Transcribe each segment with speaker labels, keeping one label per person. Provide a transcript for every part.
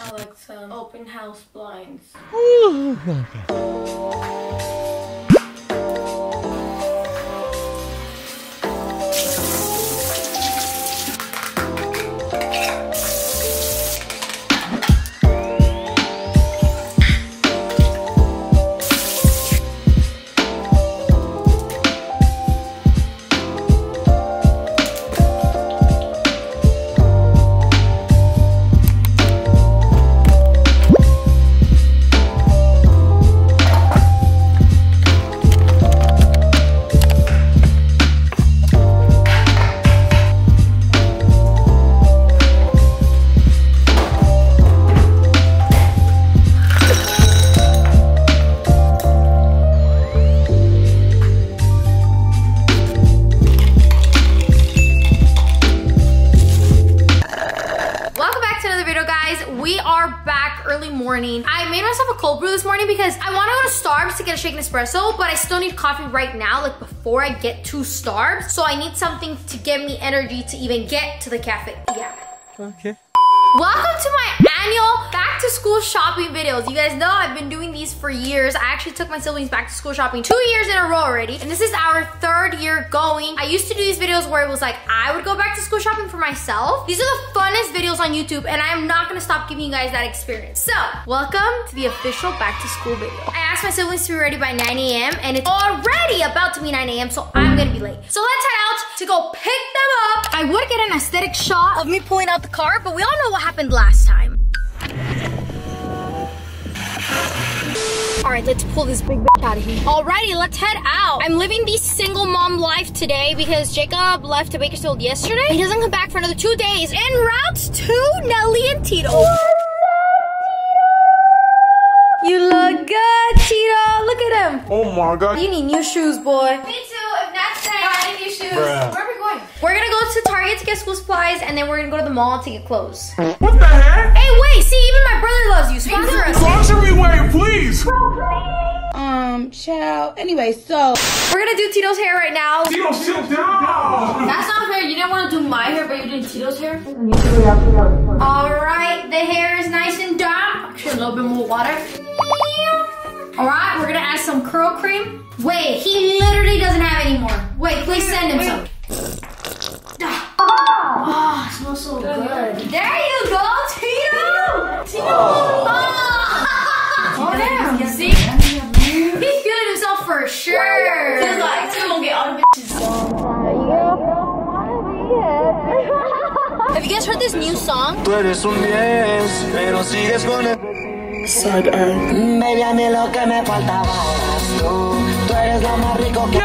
Speaker 1: Alexa, open house blinds.
Speaker 2: Cold brew this morning because I want to go to Starbucks to get a shaken espresso, but I still need coffee right now, like before I get to Starbucks. So I need something to give me energy to even get to the cafe. Yeah.
Speaker 3: Okay.
Speaker 2: Welcome to my annual back to school shopping videos. You guys know I've been doing these for years. I actually took my siblings back to school shopping two years in a row already. And this is our third year going. I used to do these videos where it was like, I would go back to school shopping for myself. These are the funnest videos on YouTube and I am not gonna stop giving you guys that experience. So, welcome to the official back to school video. I asked my siblings to be ready by 9 a.m. and it's already about to be 9 a.m. so I'm gonna be late. So let's head out to go pick them up. I would get an aesthetic shot of me pulling out the car, but we all know what happened last time. All right, let's pull this big bitch out of here. Alrighty, let's head out. I'm living the single mom life today because Jacob left to Bakersfield yesterday. He doesn't come back for another two days. En route to Nelly and Tito. You look good, Tito. Look at him.
Speaker 3: Oh my god.
Speaker 2: You need new shoes, boy. Me too. If that's it, I need new shoes.
Speaker 3: Bruh.
Speaker 2: Where are we going? We're gonna go to Target to get school supplies, and then we're gonna go to the mall to get clothes.
Speaker 3: What the heck?
Speaker 2: Hey, wait. See, even my brother loves you. Sponsor us.
Speaker 3: Sponsor me, wait, please.
Speaker 4: Um, child. Anyway, so
Speaker 2: We're gonna do Tito's hair right now.
Speaker 3: Tito, sit down.
Speaker 1: That's not fair. You didn't want to do my hair, but you did Tito's hair.
Speaker 2: All right, the hair is nice and damp. Actually, a little bit more water. All right, we're gonna add some curl cream. Wait, he literally doesn't have any more. Wait, please send him some. Ah. Oh, it smells so good. There you go, Tito. Tito. Oh, oh damn. You see? He's feeling himself for sure.
Speaker 1: Feels like Tito gonna get all the bitches.
Speaker 2: Have you guys heard this new song?
Speaker 5: Tú eres un 10, pero sigues con el... Baby, a mí lo que me faltaba tú. Tú eres lo más rico que...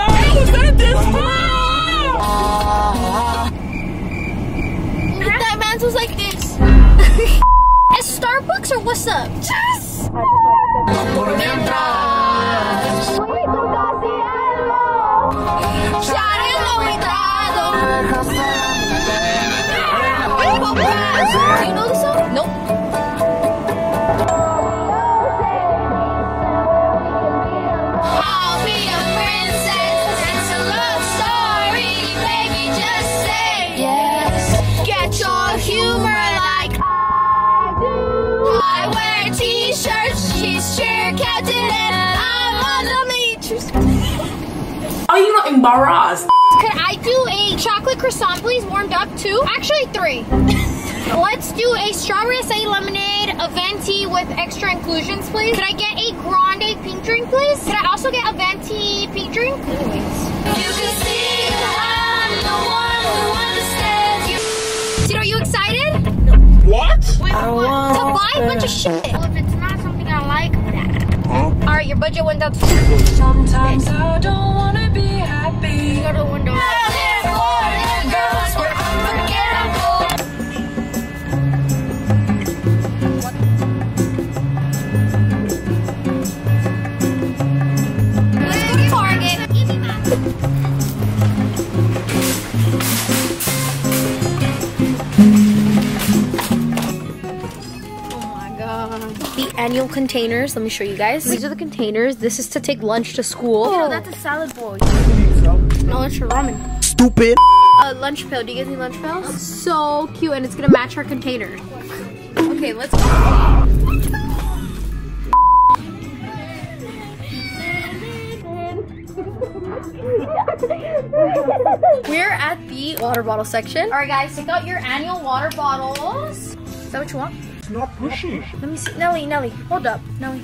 Speaker 2: That man's was like this. Is Starbucks or what's up? Yes!
Speaker 1: Embarrassed?
Speaker 2: Could I do a chocolate croissant, please? Warmed up, two? Actually, three. Let's do a strawberry acai lemonade, a venti with extra inclusions, please. Could I get a grande pink drink, please? Could I also get a venti pink drink? Anyways. You can see I'm the one who understands you. Dude, are you excited?
Speaker 3: What?
Speaker 2: To buy a bunch of shit. Well, if it's not something I like, nah. All right, your budget went down to
Speaker 6: Sometimes I don't wanna be happy.
Speaker 2: go to the window. Annual containers. Let me show you guys. These are the containers. This is to take lunch to school. Oh, that's a salad bowl. No, it's your ramen.
Speaker 3: Stupid.
Speaker 2: a lunch pail. Do you guys need lunch pails? So cute, and it's gonna match our container. Okay, let's go. We're at the water bottle section. All right, guys, take out your annual water bottles. Is that what you want?
Speaker 3: It's not pushy.
Speaker 2: Let me see. Nelly, Nelly, hold up. Nelly.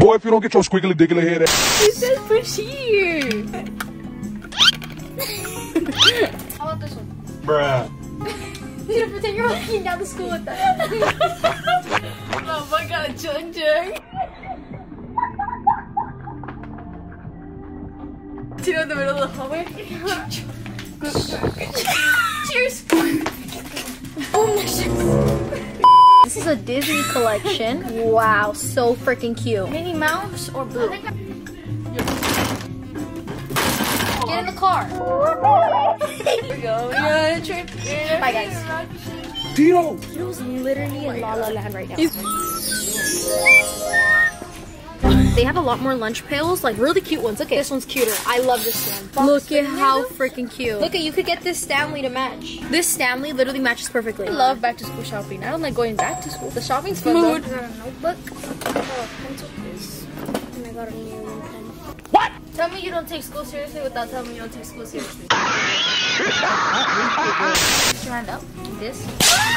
Speaker 3: Boy, if you don't get your squiggly diggly head out.
Speaker 2: It says push here. How about this one?
Speaker 3: Bruh.
Speaker 2: You're gonna pretend you're walking down the school with that. oh my god, Jung Jung. Do you know in the middle of the hallway? Cheers! Is a Disney collection. Wow, so freaking cute. Minnie Mouse or Boo? Get in the car. Here we go. We're on a trip. Bye, guys.
Speaker 3: Tito.
Speaker 2: Tito's literally in La La Land right now. They have a lot more lunch pails, like really cute ones. Look at this one's cuter. I love this one. Look at how freaking cute. Look at you could get this Stanley to match. This Stanley literally matches perfectly.
Speaker 7: I love back to school shopping. I don't like going back to school. The shopping's fun.
Speaker 2: Mood.
Speaker 7: though.
Speaker 2: notebook. Oh, pencil case. Oh and I got a new pen. What? Tell me you don't take school seriously without telling me you don't take school seriously. Put your hand up. This.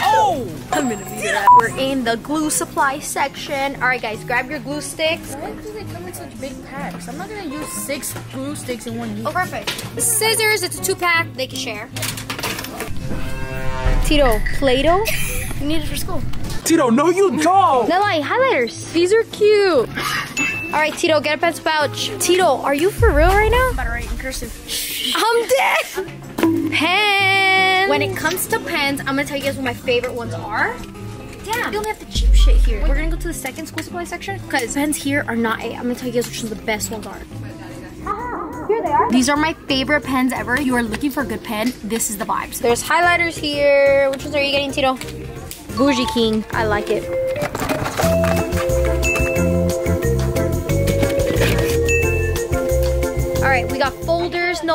Speaker 2: Oh! I'm gonna beat it. We're in the glue supply section. All right, guys, grab your glue sticks.
Speaker 7: Why do they come in such big packs? I'm not gonna use six glue sticks in one use.
Speaker 2: Oh, perfect. The scissors, it's a two pack. They can share. Tito, Play-Doh? You need it for school.
Speaker 3: Tito, no you don't.
Speaker 2: No, like highlighters. These are cute. All right, Tito, get a pencil pouch. Tito, are you for real right now?
Speaker 7: I'm About to write in cursive.
Speaker 2: I'm dead. When it comes to pens, I'm gonna tell you guys what my favorite ones are. Damn, you only have the cheap shit here. We're gonna go to the second school supply section because pens here are not A. I'm gonna tell you guys which ones the best ones are. Here they are. These are my favorite pens ever. You are looking for a good pen, this is the vibes. There's highlighters here. Which ones are you getting, Tito? Bougie King. I like it.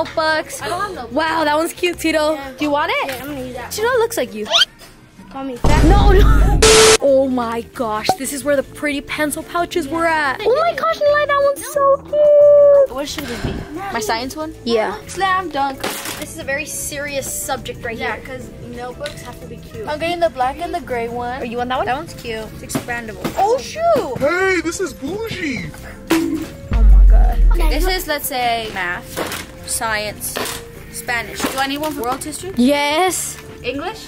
Speaker 2: Notebooks.
Speaker 7: I don't have notebooks.
Speaker 2: Wow, that one's cute, Tito. Do you want it?
Speaker 7: Yeah, I'm gonna use that.
Speaker 2: Tito looks like you.
Speaker 7: Call me fat.
Speaker 2: No, no. Oh my gosh, this is where the pretty pencil pouches were at. Oh my gosh, Nilay, that one's so cute.
Speaker 7: What should it be? My science one?
Speaker 2: Yeah.
Speaker 7: Slam dunk.
Speaker 2: This is a very serious subject right
Speaker 7: Yeah,
Speaker 2: here.
Speaker 7: because notebooks have to be cute.
Speaker 2: I'm getting the black and the gray one. Are you on that one? That one's cute.
Speaker 7: It's expandable.
Speaker 2: Oh shoot!
Speaker 3: Hey, this is bougie.
Speaker 2: Oh my god.
Speaker 7: Okay, This is, let's say, math, science, Spanish. Do I need one for world history?
Speaker 2: Yes.
Speaker 7: English?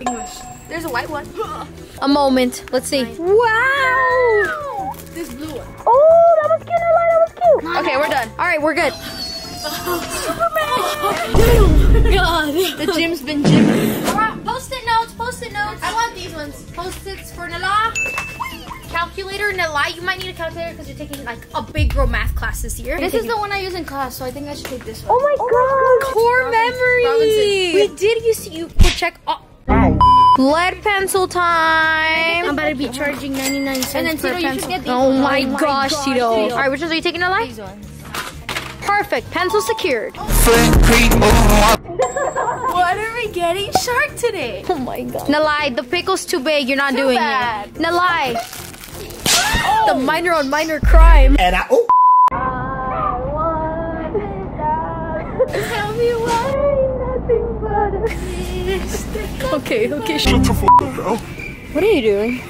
Speaker 7: English. There's a white one.
Speaker 2: A moment. Let's see. Wow.
Speaker 7: This blue one.
Speaker 2: Oh, that was cute. That was cute.
Speaker 7: Okay, we're done.
Speaker 2: All right, we're good.
Speaker 7: Oh, God. The gym's been gymming.
Speaker 2: All right, post-it notes. Post-it notes. I want these ones. Post-its for Nala. Calculator, Nala. You might need a calculator because you're taking like a big girl math class this year.
Speaker 7: This is the one I use in class, so I think I should take this one.
Speaker 2: Oh my oh god, core memory.
Speaker 7: Robinson.
Speaker 2: We did used to you could check. Oh. Lead pencil time.
Speaker 7: I'm about to be charging 99 cents
Speaker 2: And then Tito, you
Speaker 7: pencil.
Speaker 2: get these. Oh, oh my, gosh, Tito. All right, which ones are you taking, Nala?
Speaker 7: These ones.
Speaker 2: Perfect. Pencil secured.
Speaker 7: What are we getting? Shark today.
Speaker 2: Oh my god. Nalai, the pickle's too big. You're not doing
Speaker 7: bad.
Speaker 2: it. Nalai. The minor on minor crime.
Speaker 5: And I, oh.
Speaker 2: Okay, okay.
Speaker 3: Shut the fuck up.
Speaker 2: What are you doing?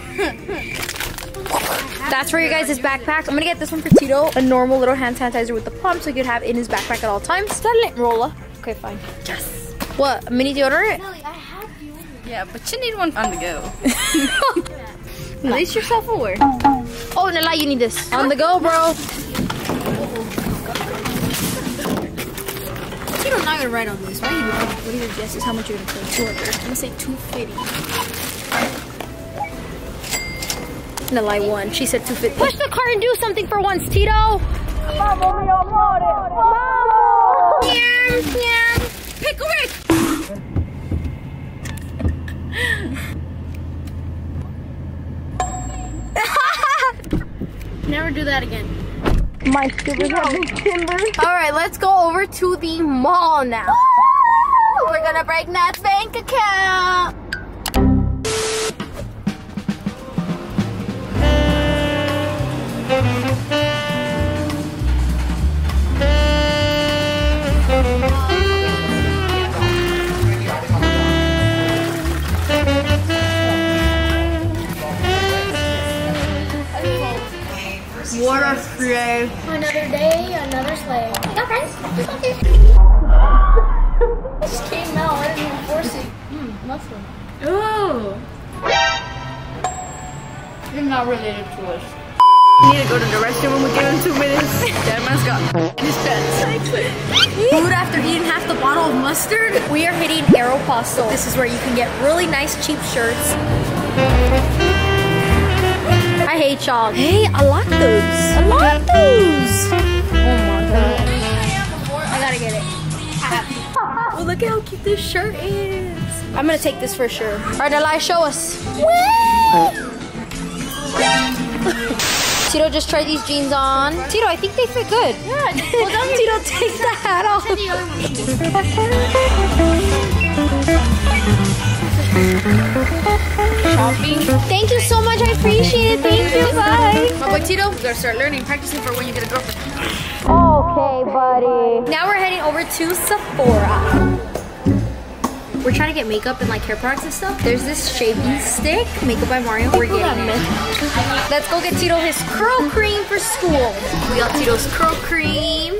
Speaker 2: That's for you guys' his backpack. I'm gonna get this one for Tito. A normal little hand sanitizer with the pump so he could have in his backpack at all times. Is that a lint roller? Okay, fine. Yes. What? A mini deodorant?
Speaker 7: Yeah, but you need one on the go. At least you're self-aware.
Speaker 2: Oh, Nala, you need this. On the go, bro.
Speaker 7: Tito, I'm not gonna write on this. What do you doing? What are you guess is how much you're gonna pay? 200. I'm gonna say 250.
Speaker 2: Nala won. She said 250. Push the car and do something for once, Tito. Yum, yum. Pickle Rick.
Speaker 7: Never do that again.
Speaker 2: My tubers have been. All right, let's go over to the mall now. We're gonna break Nat's bank account.
Speaker 7: We need to go to the restroom when we get in two minutes. That man's got his pets.
Speaker 2: Food after eating half the bottle of mustard. We are hitting Aeropostale. This is where you can get really nice cheap shirts. I hate y'all. Hey, I like those. I like those. Oh my god. I gotta get it. Look at how cute this shirt is. I'm gonna take this for sure. All right, Eli, show us. Tito just tried these jeans on. Tito, I think they fit good. Yeah, well then Tito, take the hat off.
Speaker 7: Shopping.
Speaker 2: Thank you so much. I appreciate it. Thank you. Bye.
Speaker 7: My boy Tito, you gotta start learning, practicing for when you get a girlfriend.
Speaker 2: Okay, buddy. Now we're heading over to Sephora. We're trying to get makeup and like hair products and stuff. There's this shaping stick, makeup by Mario. We're getting it. Let's go get Tito his curl cream for school. We got Tito's curl cream.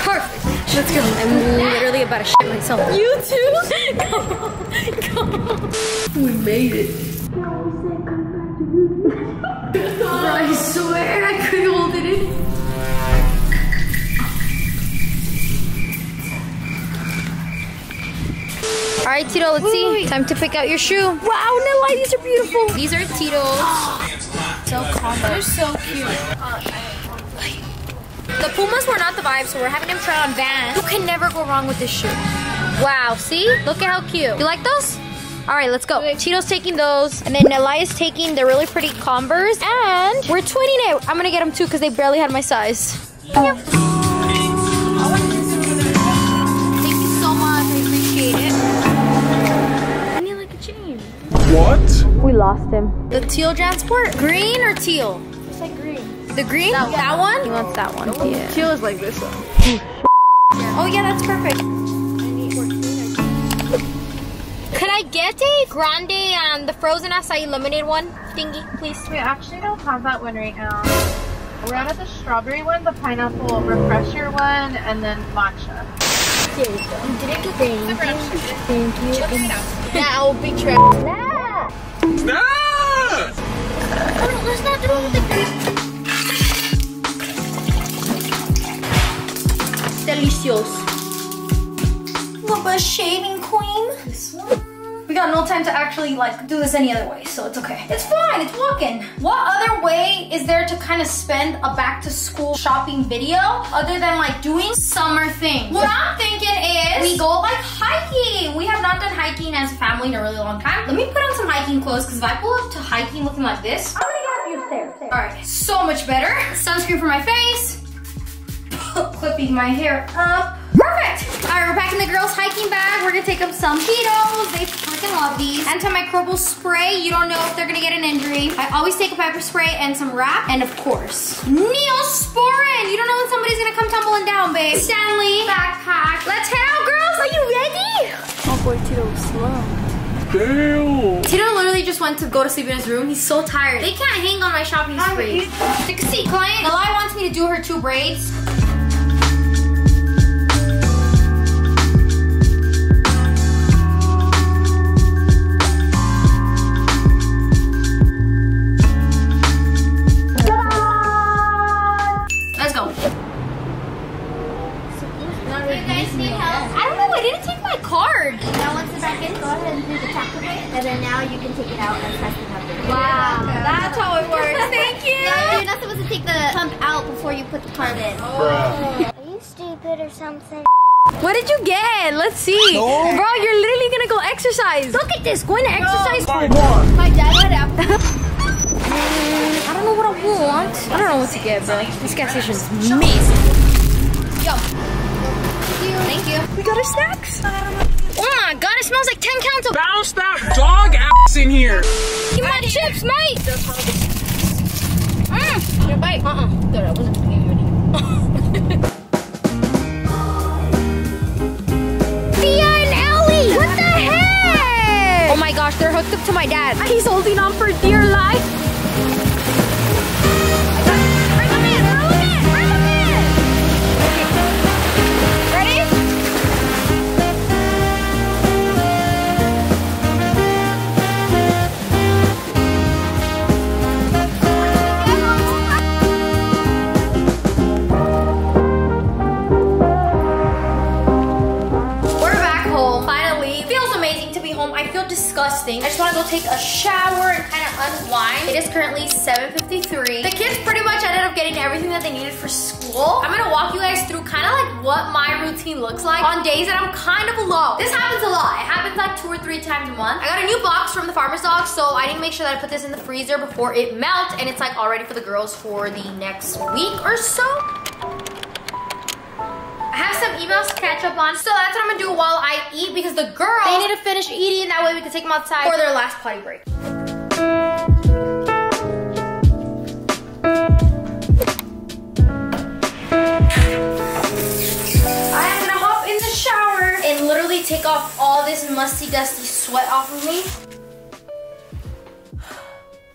Speaker 2: Perfect. Let's go. I'm literally about to shit myself. You too? Come on. Come on.
Speaker 1: We made it. I swear I could hold it in.
Speaker 2: All right, Tito, let's see. Time to pick out your shoe. Wow, Nilay, these are beautiful. These are Tito's. So combo.
Speaker 1: They're so cute.
Speaker 2: The Pumas were not the vibe, so we're having him try on Vans. You can never go wrong with this shoe. Wow, see? Look at how cute. You like those? All right, let's go. Tito's taking those, and then Nelai is taking the really pretty Converse, and we're twinning it. I'm gonna get them too because they barely had my size. Thank
Speaker 3: What?
Speaker 2: We lost him. The teal transport? Green or teal? It's like green. The green? That, one? He wants that one. Yeah.
Speaker 7: Teal is like this one.
Speaker 2: Oh yeah, that's perfect. Could I get a grande and the frozen acai lemonade one thingy, please?
Speaker 8: We actually don't have that one right now. We're out of the strawberry one, the pineapple refresher one, and then matcha.
Speaker 2: Thank You didn't get green. Thank you.
Speaker 8: That will be true.
Speaker 3: Stop!
Speaker 2: Let's not do it with the green. Delicious. What a shaving got no time to actually like do this any other way, so it's okay. It's fine, it's walking. What other way is there to kind of spend a back to school shopping video other than like doing summer things? What I'm thinking is we go like hiking. We have not done hiking as a family in a really long time. Let me put on some hiking clothes because if I pull up to hiking looking like this, I'm gonna get up your stairs. All right, so much better. Sunscreen for my face. Clipping my hair up. Perfect. All right, we're packing the girls' hiking bag. We're gonna take them some Cheetos. They freaking love these. Antimicrobial spray. You don't know if they're gonna get an injury. I always take a pepper spray and some wrap. And of course, Neosporin. You don't know when somebody's gonna come tumbling down, babe. Stanley backpack. Let's head out, girls. Are you ready?
Speaker 7: Oh boy, Tito, slow.
Speaker 3: Damn!
Speaker 2: Tito literally just went to go to sleep in his room. He's so tired. They can't hang on my shopping spree. Take a seat, client. The lie wants me to do her two braids.
Speaker 9: And then now you can take it out and press the button.
Speaker 2: Wow, that's how it works. Thank you.
Speaker 9: No, you're not supposed to take the pump out before you put the card in. Oh.
Speaker 3: Bruh.
Speaker 9: Are you stupid or something?
Speaker 2: What did you get? Let's see. Bro, you're literally gonna go exercise. Look at this. Going to exercise.
Speaker 3: My God.
Speaker 9: My dad had apple.
Speaker 2: I don't know what I want. I don't know what to get, bro. This gas station is amazing. Yo. Thank you.
Speaker 7: We got our snacks.
Speaker 2: Smells like 10 counts of
Speaker 3: Bounce that dog ass in here.
Speaker 2: Give my chips, mate. Mm. Your bite. Uh-uh. Dude, I wasn't Thea and Ellie! What the heck? Oh my gosh, they're hooked up to my dad. He's holding on for dear life. Everything that they needed for school. I'm gonna walk you guys through kind of like what my routine looks like on days that I'm kind of low. This happens a lot. It happens like two or three times a month. I got a new box from the farmer's dog, so I need to make sure that I put this in the freezer before it melts and it's like all ready for the girls for the next week or so. I have some emails to catch up on. So that's what I'm gonna do while I eat because the girls, they need to finish eating. That way we can take them outside for their last potty break. All this musty, dusty sweat off of me.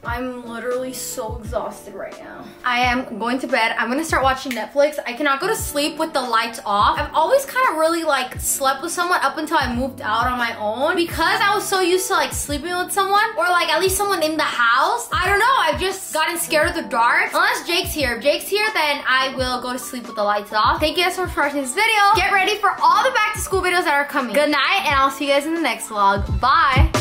Speaker 2: I'm literally so exhausted right now. I am going to bed. I'm gonna start watching Netflix. I cannot go to sleep with the lights off. I've always kind of really like slept with someone up until I moved out on my own because I was so used to like sleeping with someone or like at least someone in the house. I don't know. I've just gotten scared of the dark. Unless Jake's here. If Jake's here, then I will go to sleep with the lights off. Thank you guys so much for watching this video. Get ready for all the back to school videos that are coming. Good night and I'll see you guys in the next vlog. Bye.